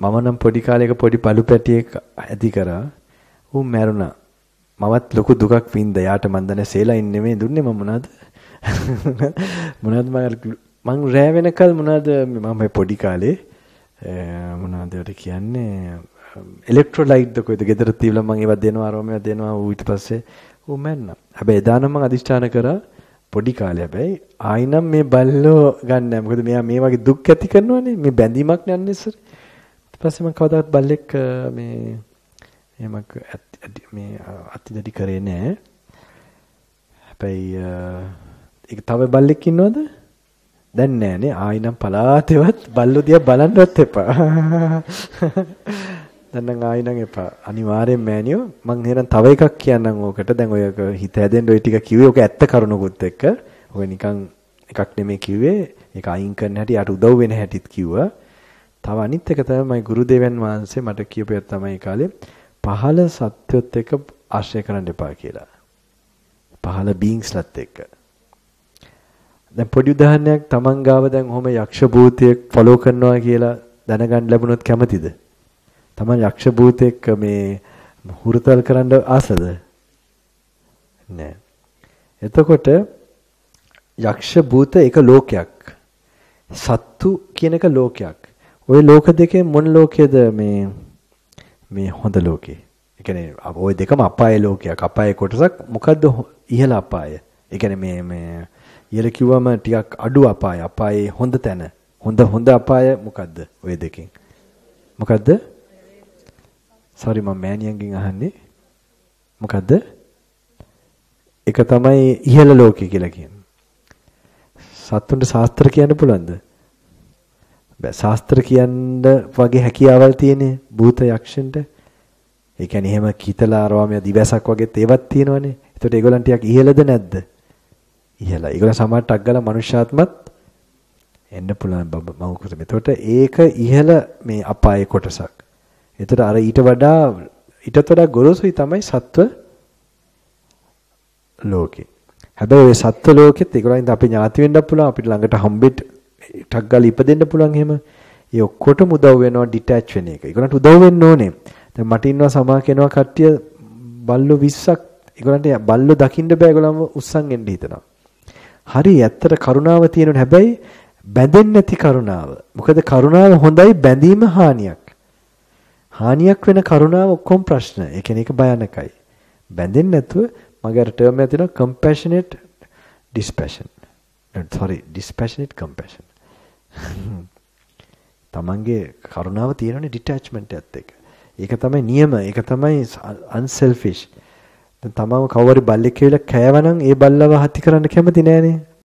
මම නම් පොඩි කාලේක පොඩි බලු පැටියෙක් ඇති කරා. ඌ මැරුණා. මමත් ලොකු දුකක් වින්ද. යාට මන් දන්නේ සේලයින් නෙමෙයි දුන්නේ මම මොනවද? මොනවද මම රෑ වෙනකල් මොනවද මම පොඩි කාලේ මොනවද ඒකට කියන්නේ ඉලෙක්ට්‍රෝලයිට් ද කොයිද ගෙදර තියලා මම ඒවා දෙනවා අරෝමයා දෙනවා ඌ ඊට පස්සේ ඌ මැන්නා. හැබැයි එදා නම් මම අදිෂ්ඨාන කරා පොඩි කාලේ හැබැයි ආයිනම් මේ බල්ලෝ ගන්න නැහැ. මොකද මෙයා මේ වගේ දුක් ඇති කරනවනේ. මේ බැඳීමක් නන්නේ ඉස්සර. ඊට පස්සේ මම කවදාවත් බල්ලෙක් මේ එහෙම මේ අතිදඩි කරේ නැහැ. හැබැයි ඒක තව බල්ලෙක් ඉන්නවද? දැන් නෑනේ ආයිනම් පලාතේවත් බල්ලෝ දිහා බලන්නවත් එපා. දැන් නම් ආයිනම් එපා. අනිවාර්යෙන් මෑනියෝ මං එහෙනම් තව එකක් කියන්නම් ඕකට. දැන් ඔය හිත හැදෙන්න ඔය ටික කිව්වේ ඔක ඇත්ත කරුණකුත් එක්ක. ඔය නිකන් එකක් නෙමෙයි කිව්වේ. ඒක අයින් කරන්න හැටි යට උදව් වෙන හැටිත් කිව්වා. තව අනිත් එක තමයි ගුරුදේවයන් වහන්සේ මට කියපු තමයි කාලේ පහළ සත්‍යොත් එක්ක ආශ්‍රය කරන්න එපා කියලා. පහළ බීන්ස්ලත් එක්ක. දැන් පොඩි උදාහරණයක් තමන් ගාව දැන් ඔහොම යක්ෂ භූතයෙක් ෆලෝ කරනවා කියලා දැනගන්න ලැබුණොත් කැමතිද? තමන් යක්ෂ භූතෙක් මේ හුරතල් කරන්න ආසද? නෑ. එතකොට යක්ෂ භූත එක ලෝකයක්. සත්තු කියන එක ලෝකයක්. ওই ලෝක දෙකේ මොන ලෝකයේද මේ මේ හොඳ ලෝකේ? ඒ කියන්නේ ওই දෙකම අපාය ලෝකයක්. අපාය කොටසක් මොකද්ද ඉහළ අපාය? ඒ කියන්නේ මේ මේ ඉහළ කිව්වම ටිකක් අඩු අපාය. අපායේ හොඳ තැන. හොඳ හොඳ අපාය මොකද්ද? ওই දෙකෙන්. මොකද්ද? sorry මම මෑනියන්ගෙන් අහන්නේ මොකද්ද? එක තමයි ඉහළ ලෝකය කියලා කියන්නේ. සත්තුන්ට ශාස්ත්‍ර කියන්න පුළුවන්ද? බෑ ශාස්ත්‍ර කියන්න වගේ හැකියාවල් තියෙන්නේ භූත යක්ෂන්ට. ඒ කියන්නේ එහෙම කීතලා ආරවාමයේ දිවසක් වගේත් ඒවත් තියෙනවනේ. ඒකට ඒගොල්ලන් ටිකක් ඉහළද නැද්ද? ඉහළයි. ඒගොල්ලන් සමහරට අග්ගල මනුෂ්‍යාත්මත් එන්න පුළුවන් මම කුසෙම. ඒකට ඒක ඉහළ මේ අපායේ කොටසක්. එතකොට අර ඊට වඩා ඊටත් වඩා ගොරෝසුයි තමයි සත්ව ලෝකේ. හැබැයි ওই සත්ව ලෝකෙත් ඒගොල්ලන්ට අපි ඥාති වෙන්නත් පුළුවන් අපිට ළඟට හම්බෙට ටක් ගාලා ඉපදෙන්න පුළුවන් එහෙම. ඒ ඔක්කොටම උදව් වෙනවා ඩිටැච් වෙන එක. ඒගොල්ලන්ට උදව් වෙන්න ඕනේ. දැන් මට ඉන්නවා සමා කෙනවා කට්ටිය බල්ලෝ 20ක් ඒගොල්ලන්ට බල්ලෝ දකින්න බෑ ඒගොල්ලන්ව උස්සන් එන්න හිතනවා. හරි ඇත්තට කරුණාව තියෙනවා හැබැයි බැඳෙන්නේ නැති කරුණාව. මොකද කරුණාව හොඳයි බැඳීම හානියක්. හානියක් වෙන කරුණාව ඔක්කොම ප්‍රශ්න. ඒ කියන්නේ ඒක භයානකයි. බැඳෙන්නේ නැතුව මගේ අර ටර්ම් එක තියෙනවා compassionate dispassion. sorry dispassionate compassion. තමන්ගේ කරුණාව තියෙනනේ ඩිටැච්මන්ට් එකත් එක්ක. ඒක තමයි නියම. ඒක තමයි unselfish. දැන් තමම කවුරු බල්ලෙක් කියලා කෑවනම් ඒ බල්ලව හති කරන්න කැමති නෑනේ.